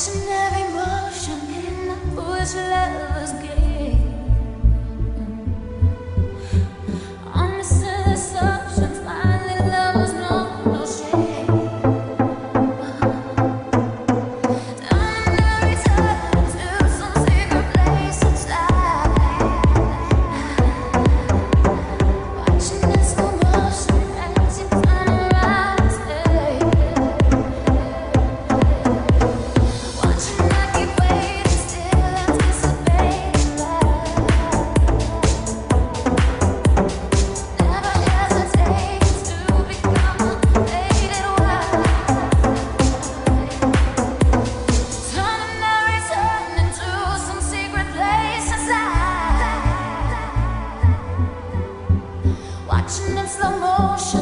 to never watching in slow motion.